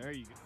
There you go.